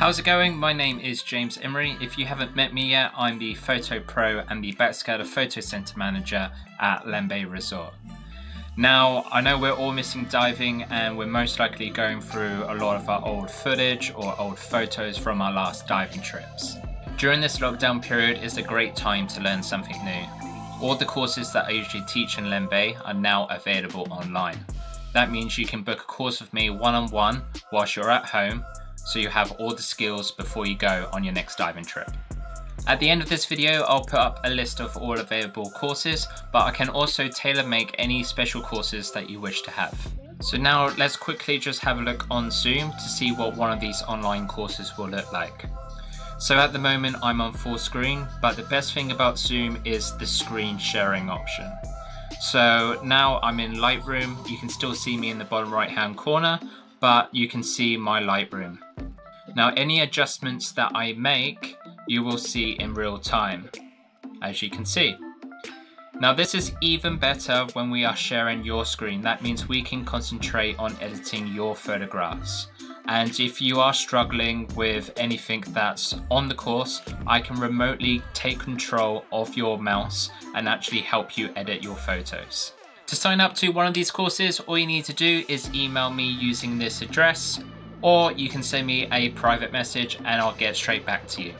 How's it going? My name is James Emery. If you haven't met me yet, I'm the Photo Pro and the Backscatter Photo Center Manager at Lembeh Resort. Now, I know we're all missing diving and we're most likely going through a lot of our old footage or old photos from our last diving trips. During this lockdown period is a great time to learn something new. All the courses that I usually teach in Lembeh are now available online. That means you can book a course with me one-on-one -on -one whilst you're at home so you have all the skills before you go on your next diving trip. At the end of this video, I'll put up a list of all available courses, but I can also tailor make any special courses that you wish to have. So now let's quickly just have a look on Zoom to see what one of these online courses will look like. So at the moment I'm on full screen, but the best thing about Zoom is the screen sharing option. So now I'm in Lightroom, you can still see me in the bottom right hand corner, but you can see my Lightroom. Now any adjustments that I make, you will see in real time, as you can see. Now this is even better when we are sharing your screen. That means we can concentrate on editing your photographs. And if you are struggling with anything that's on the course, I can remotely take control of your mouse and actually help you edit your photos. To sign up to one of these courses, all you need to do is email me using this address or you can send me a private message and I'll get straight back to you.